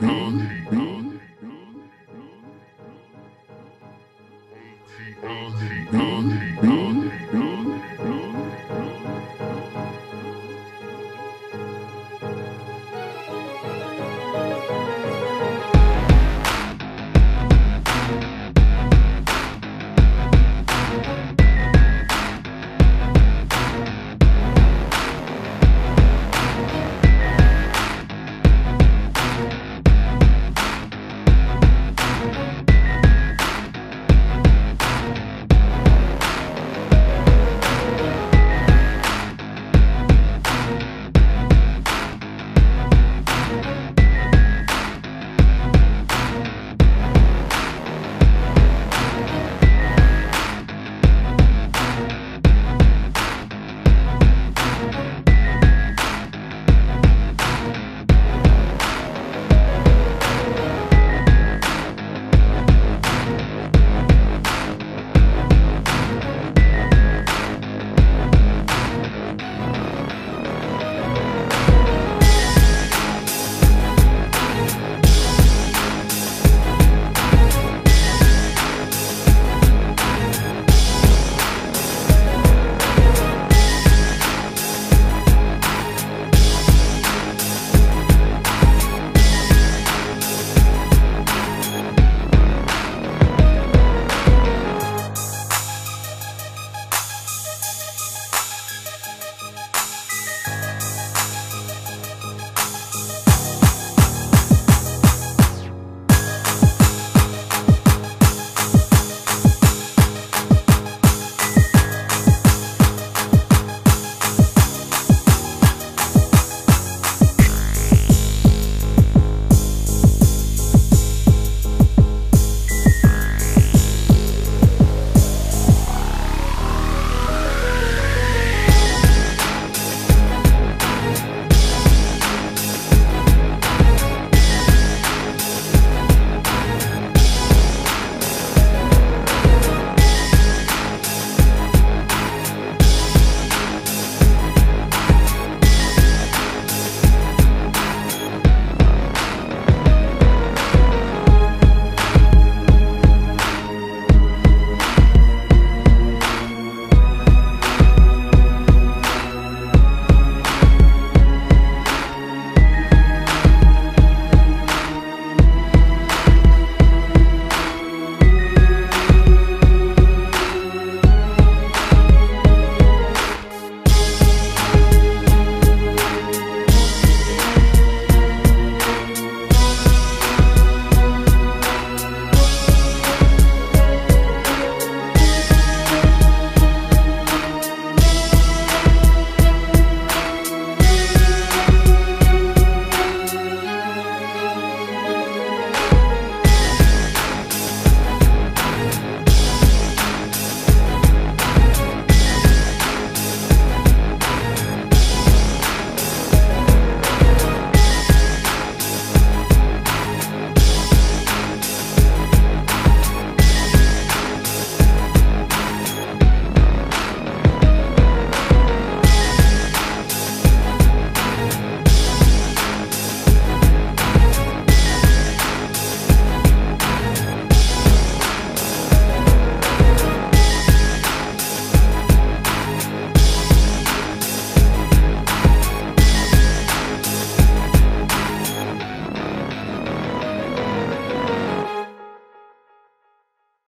Run,